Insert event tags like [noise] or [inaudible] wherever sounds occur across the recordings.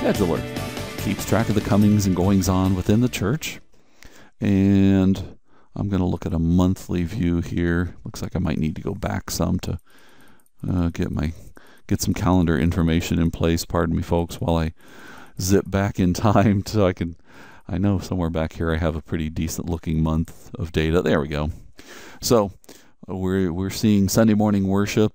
scheduler. Keeps track of the comings and goings on within the church. And I'm going to look at a monthly view here. Looks like I might need to go back some to uh, get my get some calendar information in place. Pardon me, folks, while I zip back in [laughs] time so I can. I know somewhere back here I have a pretty decent looking month of data. There we go. So we're we're seeing Sunday morning worship.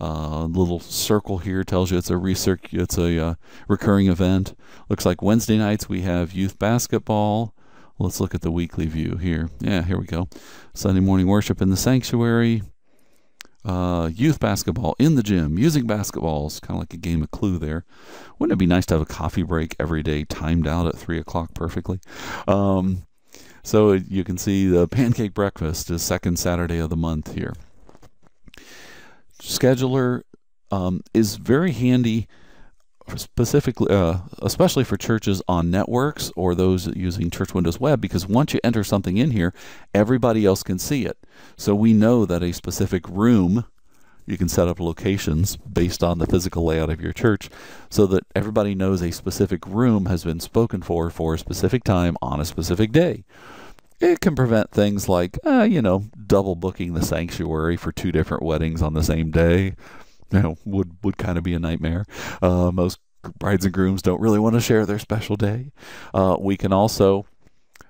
Uh, little circle here tells you it's a recirc- it's a uh, recurring event. Looks like Wednesday nights we have youth basketball. Let's look at the weekly view here. Yeah, here we go. Sunday morning worship in the sanctuary. Uh, youth basketball in the gym, music basketball basketballs, kind of like a game of clue there. Wouldn't it be nice to have a coffee break every day, timed out at three o'clock perfectly? Um, so you can see the pancake breakfast is second Saturday of the month here. Scheduler um, is very handy specifically uh, especially for churches on networks or those using church windows web because once you enter something in here everybody else can see it. So we know that a specific room you can set up locations based on the physical layout of your church so that everybody knows a specific room has been spoken for for a specific time on a specific day it can prevent things like uh, you know double booking the sanctuary for two different weddings on the same day you know, would would kind of be a nightmare. Uh, most brides and grooms don't really want to share their special day. Uh, we can also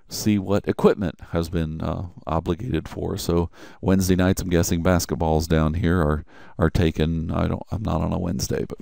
see what equipment has been uh, obligated for. So Wednesday nights, I'm guessing basketballs down here are are taken. I don't. I'm not on a Wednesday, but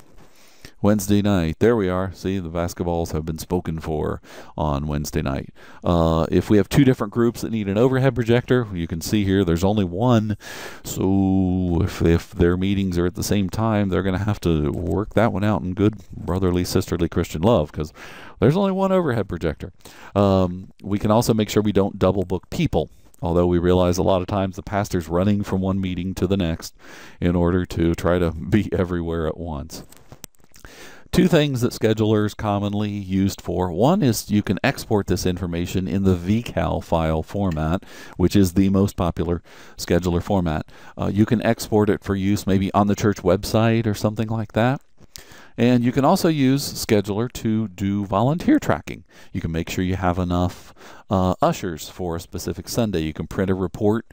Wednesday night. There we are. See, the basketballs have been spoken for on Wednesday night. Uh, if we have two different groups that need an overhead projector, you can see here there's only one. So if, if their meetings are at the same time, they're going to have to work that one out in good brotherly, sisterly Christian love because there's only one overhead projector. Um, we can also make sure we don't double book people although we realize a lot of times the pastor's running from one meeting to the next in order to try to be [laughs] everywhere at once two things that schedulers commonly used for. One is you can export this information in the VCal file format, which is the most popular scheduler format. Uh, you can export it for use maybe on the church website or something like that. And you can also use Scheduler to do volunteer tracking. You can make sure you have enough uh, ushers for a specific Sunday. You can print a report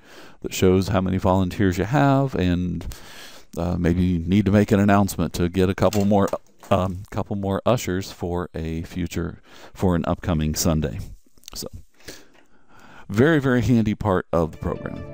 that shows how many volunteers you have and uh, maybe you need to make an announcement to get a couple more um, couple more ushers for a future for an upcoming Sunday. So very very handy part of the program.